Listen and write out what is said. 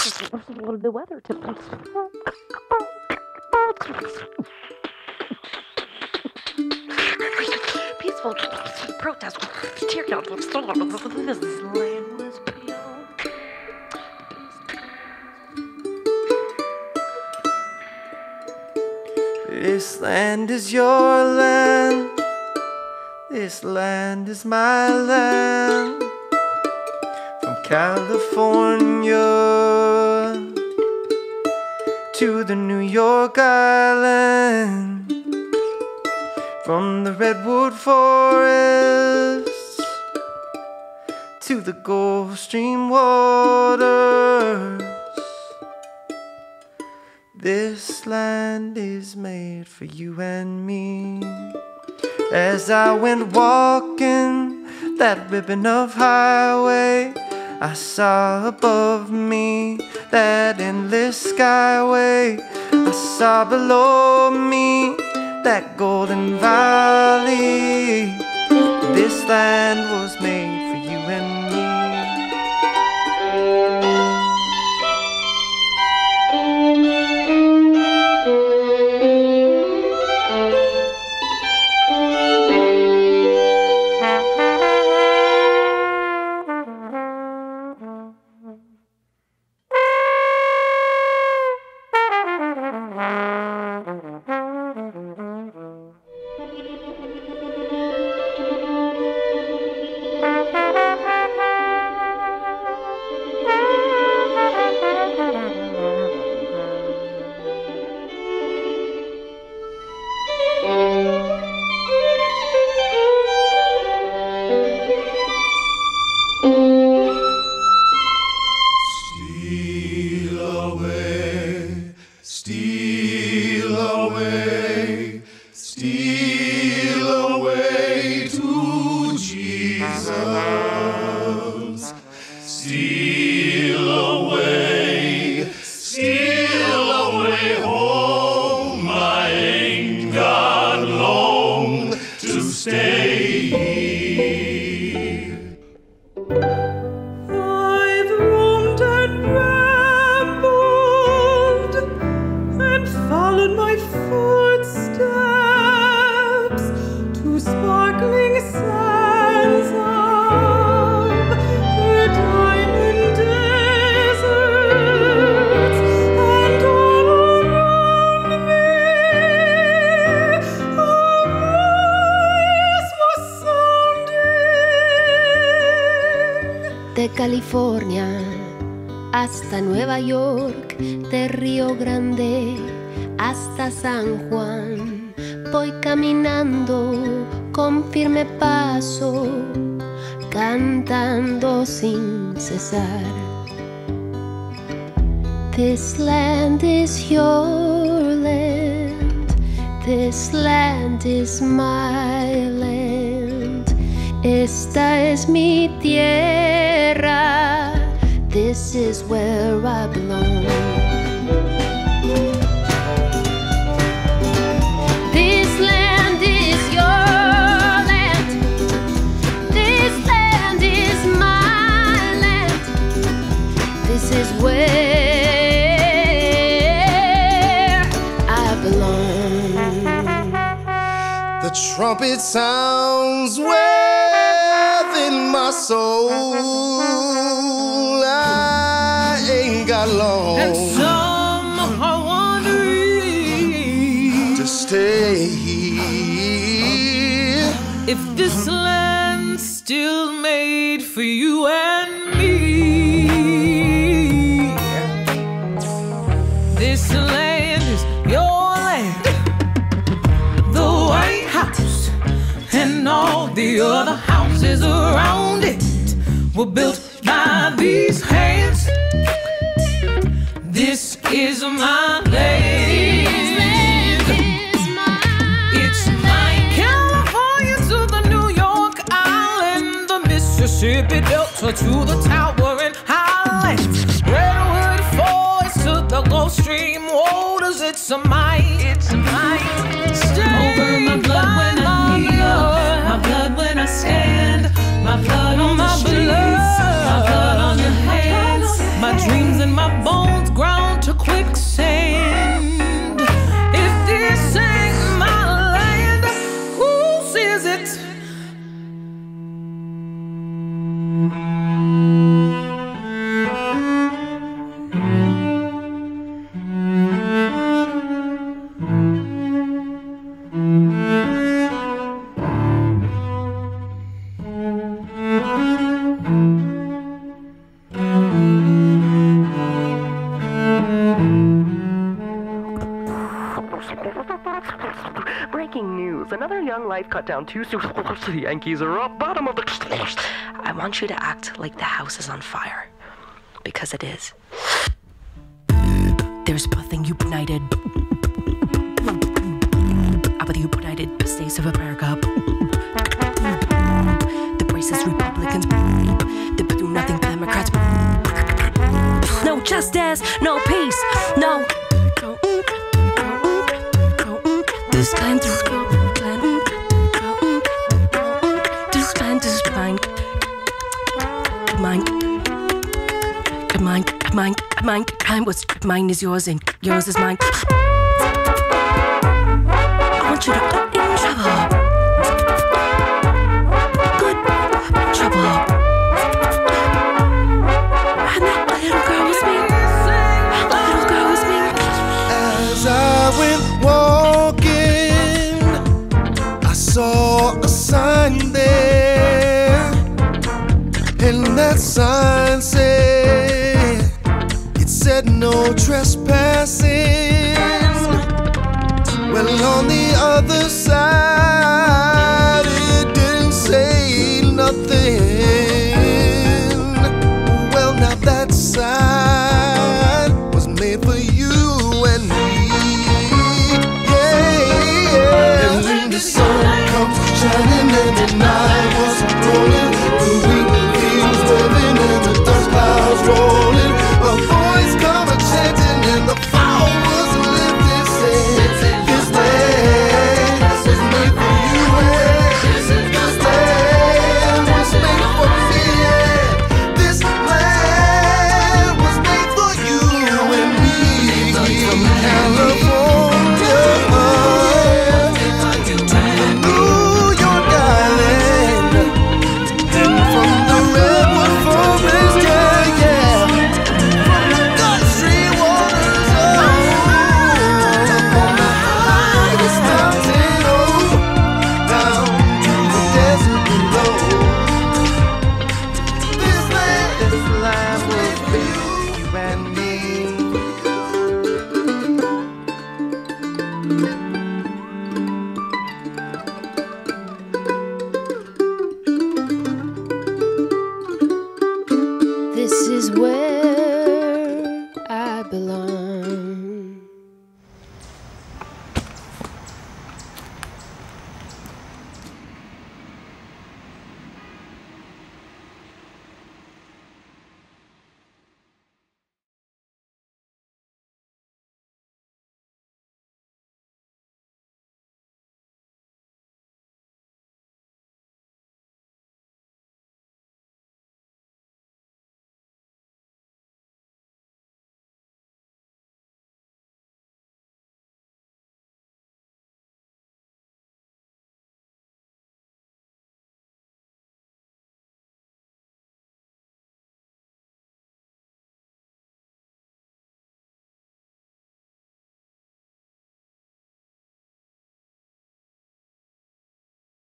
the weather to peaceful protest, tear gas, this land was. This land is your land. This land is my land. From California to the New York Island. From the Redwood Forest to the Gulf Stream waters. This land is made for you and me. As I went walking that ribbon of highway, I saw above me that endless skyway. I saw below me that golden valley. This land was made followed my footsteps to sparkling sands of the diamond deserts, and all around me a was sounding. de California hasta Nueva York, de Río Grande hasta San Juan. Voy caminando con firme paso, cantando sin cesar. This land is your land, this land is my land. Esta es mi tierra, this is where I belong. Trumpet sounds within my soul. I ain't got long And some are wondering to stay here. if this land's still made for you and me. This land the other houses around it were built by these hands. This is my land. It's mine. California to the New York Island, the Mississippi Delta to the Towering it? Another young life cut down too soon. the Yankees are up bottom of the. I want you to act like the house is on fire. Because it is. There's nothing united. Aber you united states of America. The racist Republicans. The do nothing Democrats. No justice, no peace, no. This plan, mine, mine. Was mine is yours and yours is mine. I want you to get in trouble. Good trouble. And that little girl was me. That little girl was me. As I went walking, I saw a sign there, and that sign no trespassing. Well, on the other side,